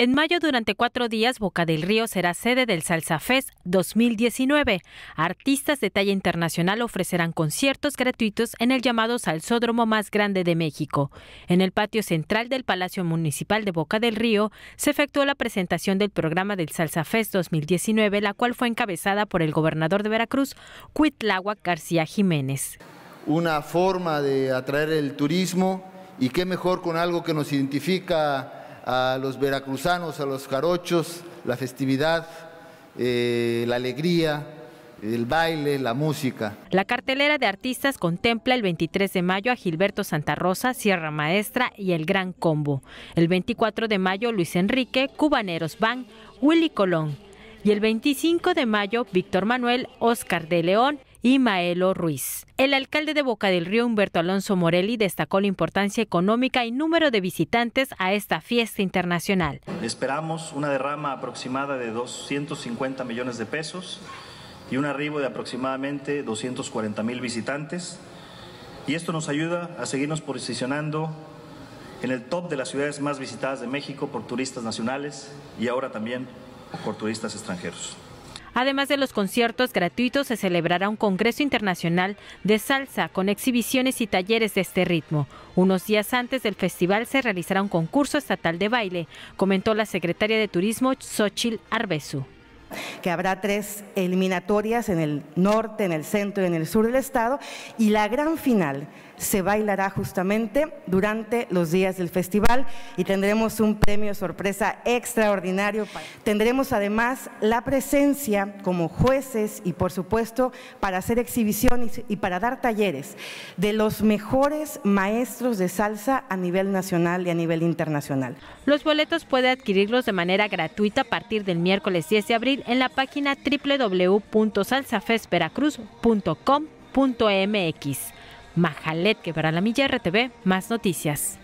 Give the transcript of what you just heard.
En mayo, durante cuatro días, Boca del Río será sede del Salsa Fest 2019. Artistas de talla internacional ofrecerán conciertos gratuitos en el llamado Salsódromo más grande de México. En el patio central del Palacio Municipal de Boca del Río se efectuó la presentación del programa del Salsa Fest 2019, la cual fue encabezada por el gobernador de Veracruz, Cuitláhuac García Jiménez. Una forma de atraer el turismo y qué mejor con algo que nos identifica a los veracruzanos, a los jarochos, la festividad, eh, la alegría, el baile, la música. La cartelera de artistas contempla el 23 de mayo a Gilberto Santa Rosa, Sierra Maestra y El Gran Combo. El 24 de mayo Luis Enrique, Cubaneros Van, Willy Colón. Y el 25 de mayo Víctor Manuel, Oscar de León y Maelo Ruiz. El alcalde de Boca del Río, Humberto Alonso Morelli, destacó la importancia económica y número de visitantes a esta fiesta internacional. Esperamos una derrama aproximada de 250 millones de pesos y un arribo de aproximadamente 240 mil visitantes. Y esto nos ayuda a seguirnos posicionando en el top de las ciudades más visitadas de México por turistas nacionales y ahora también por turistas extranjeros. Además de los conciertos gratuitos, se celebrará un Congreso Internacional de Salsa con exhibiciones y talleres de este ritmo. Unos días antes del festival se realizará un concurso estatal de baile, comentó la secretaria de Turismo Xochil Arbesu que habrá tres eliminatorias en el norte, en el centro y en el sur del estado, y la gran final se bailará justamente durante los días del festival y tendremos un premio sorpresa extraordinario. Tendremos además la presencia como jueces y por supuesto para hacer exhibiciones y para dar talleres de los mejores maestros de salsa a nivel nacional y a nivel internacional. Los boletos puede adquirirlos de manera gratuita a partir del miércoles 10 de abril en la página www.salsafestveracruz.com.mx. Majalet, que para la Milla RTV, más noticias.